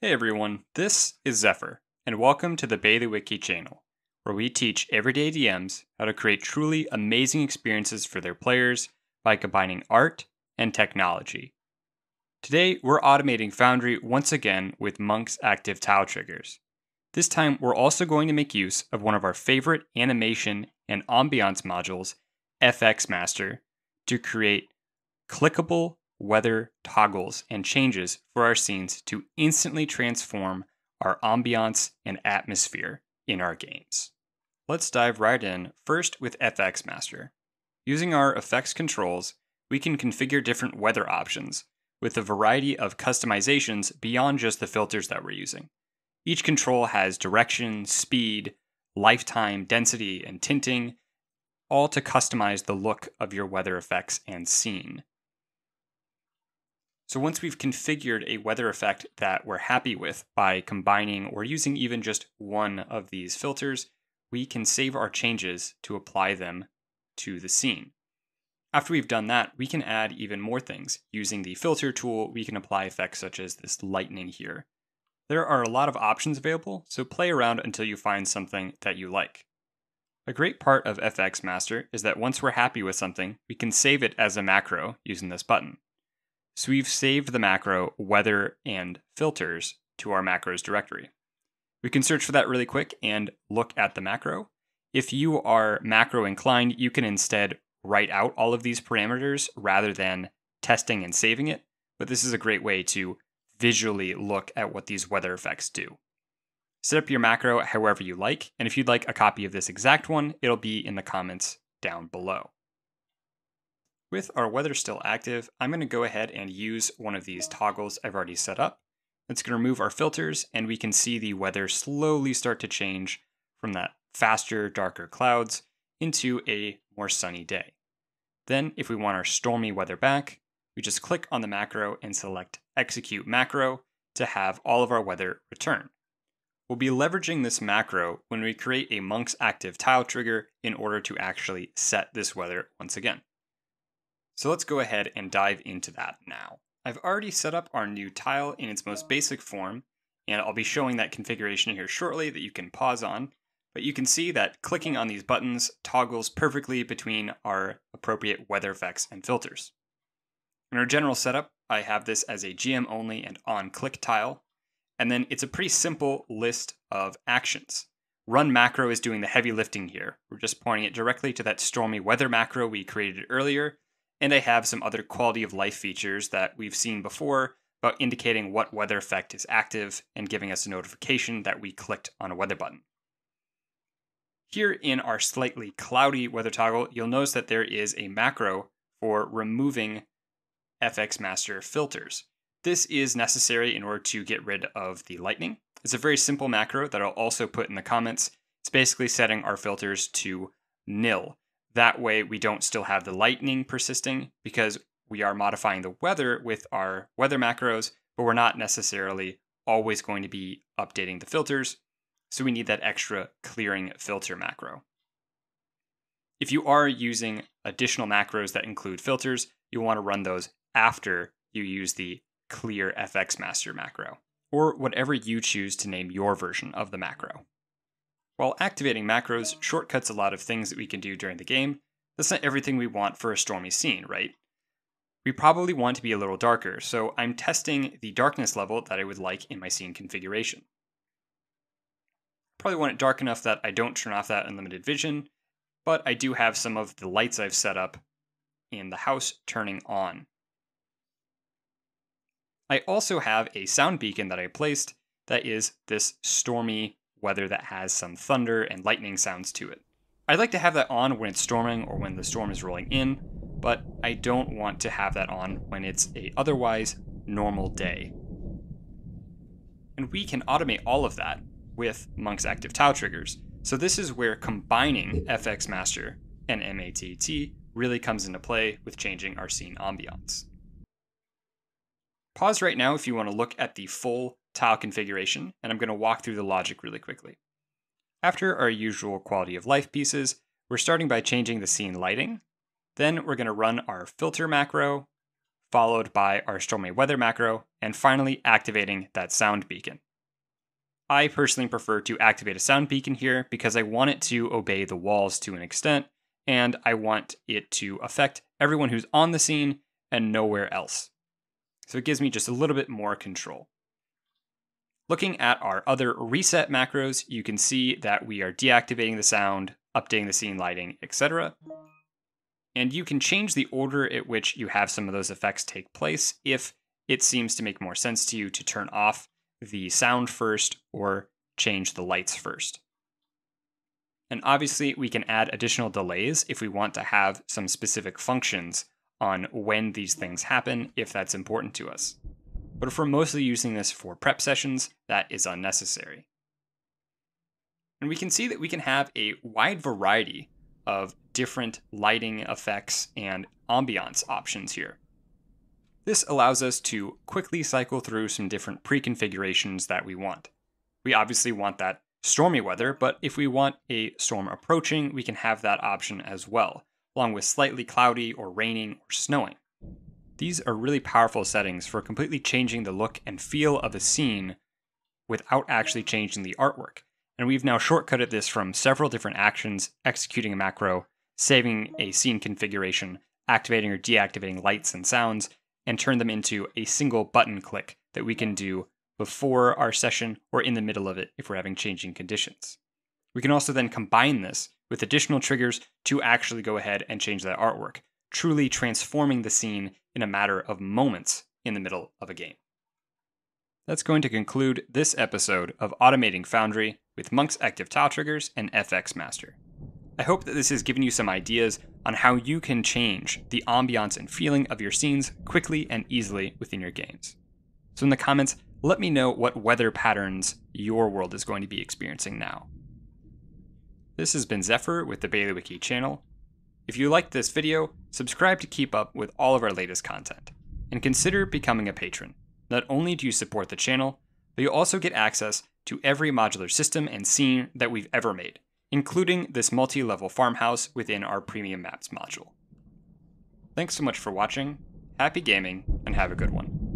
Hey everyone, this is Zephyr, and welcome to the Baileywiki channel, where we teach everyday DMs how to create truly amazing experiences for their players by combining art and technology. Today, we're automating Foundry once again with Monk's active tile triggers. This time, we're also going to make use of one of our favorite animation and ambiance modules, FX Master, to create clickable weather toggles and changes for our scenes to instantly transform our ambiance and atmosphere in our games. Let's dive right in, first with FX Master. Using our effects controls, we can configure different weather options with a variety of customizations beyond just the filters that we're using. Each control has direction, speed, lifetime, density, and tinting, all to customize the look of your weather effects and scene. So once we've configured a weather effect that we're happy with by combining or using even just one of these filters, we can save our changes to apply them to the scene. After we've done that, we can add even more things. Using the filter tool, we can apply effects such as this lightning here. There are a lot of options available, so play around until you find something that you like. A great part of FX Master is that once we're happy with something, we can save it as a macro using this button. So we've saved the macro weather and filters to our macros directory. We can search for that really quick and look at the macro. If you are macro inclined, you can instead write out all of these parameters rather than testing and saving it. But this is a great way to visually look at what these weather effects do. Set up your macro however you like, and if you'd like a copy of this exact one, it'll be in the comments down below. With our weather still active, I'm going to go ahead and use one of these toggles I've already set up. It's going to remove our filters and we can see the weather slowly start to change from that faster, darker clouds into a more sunny day. Then if we want our stormy weather back, we just click on the macro and select execute macro to have all of our weather return. We'll be leveraging this macro when we create a monk's active tile trigger in order to actually set this weather once again. So let's go ahead and dive into that now. I've already set up our new tile in its most basic form, and I'll be showing that configuration here shortly that you can pause on. But you can see that clicking on these buttons toggles perfectly between our appropriate weather effects and filters. In our general setup, I have this as a GM only and on click tile, and then it's a pretty simple list of actions. Run macro is doing the heavy lifting here. We're just pointing it directly to that stormy weather macro we created earlier, and I have some other quality of life features that we've seen before about indicating what weather effect is active and giving us a notification that we clicked on a weather button. Here in our slightly cloudy weather toggle, you'll notice that there is a macro for removing FX Master filters. This is necessary in order to get rid of the lightning. It's a very simple macro that I'll also put in the comments. It's basically setting our filters to nil. That way, we don't still have the lightning persisting because we are modifying the weather with our weather macros, but we're not necessarily always going to be updating the filters. So we need that extra clearing filter macro. If you are using additional macros that include filters, you'll want to run those after you use the clear FX master macro, or whatever you choose to name your version of the macro. While activating macros shortcuts a lot of things that we can do during the game, that's not everything we want for a stormy scene, right? We probably want to be a little darker, so I'm testing the darkness level that I would like in my scene configuration. Probably want it dark enough that I don't turn off that unlimited vision, but I do have some of the lights I've set up in the house turning on. I also have a sound beacon that I placed that is this stormy weather that has some thunder and lightning sounds to it. I'd like to have that on when it's storming or when the storm is rolling in, but I don't want to have that on when it's a otherwise normal day. And we can automate all of that with Monk's active tile triggers. So this is where combining FX Master and MATT really comes into play with changing our scene ambiance. Pause right now if you want to look at the full tile configuration, and I'm going to walk through the logic really quickly. After our usual quality of life pieces, we're starting by changing the scene lighting. Then we're going to run our filter macro followed by our stormy weather macro, and finally activating that sound beacon. I personally prefer to activate a sound beacon here because I want it to obey the walls to an extent, and I want it to affect everyone who's on the scene and nowhere else. So it gives me just a little bit more control. Looking at our other reset macros, you can see that we are deactivating the sound, updating the scene lighting, etc. And you can change the order at which you have some of those effects take place if it seems to make more sense to you to turn off the sound first or change the lights first. And obviously, we can add additional delays if we want to have some specific functions on when these things happen, if that's important to us. But if we're mostly using this for prep sessions, that is unnecessary. And we can see that we can have a wide variety of different lighting effects and ambiance options here. This allows us to quickly cycle through some different pre-configurations that we want. We obviously want that stormy weather, but if we want a storm approaching, we can have that option as well, along with slightly cloudy or raining or snowing. These are really powerful settings for completely changing the look and feel of a scene without actually changing the artwork. And we've now shortcutted this from several different actions, executing a macro, saving a scene configuration, activating or deactivating lights and sounds, and turn them into a single button click that we can do before our session or in the middle of it if we're having changing conditions. We can also then combine this with additional triggers to actually go ahead and change that artwork, truly transforming the scene in a matter of moments in the middle of a game. That's going to conclude this episode of Automating Foundry with Monk's Active Tile Triggers and FX Master. I hope that this has given you some ideas on how you can change the ambiance and feeling of your scenes quickly and easily within your games. So, in the comments, let me know what weather patterns your world is going to be experiencing now. This has been Zephyr with the Baileywiki channel. If you liked this video, subscribe to keep up with all of our latest content, and consider becoming a patron. Not only do you support the channel, but you also get access to every modular system and scene that we've ever made including this multi-level farmhouse within our Premium Maps module. Thanks so much for watching, happy gaming, and have a good one.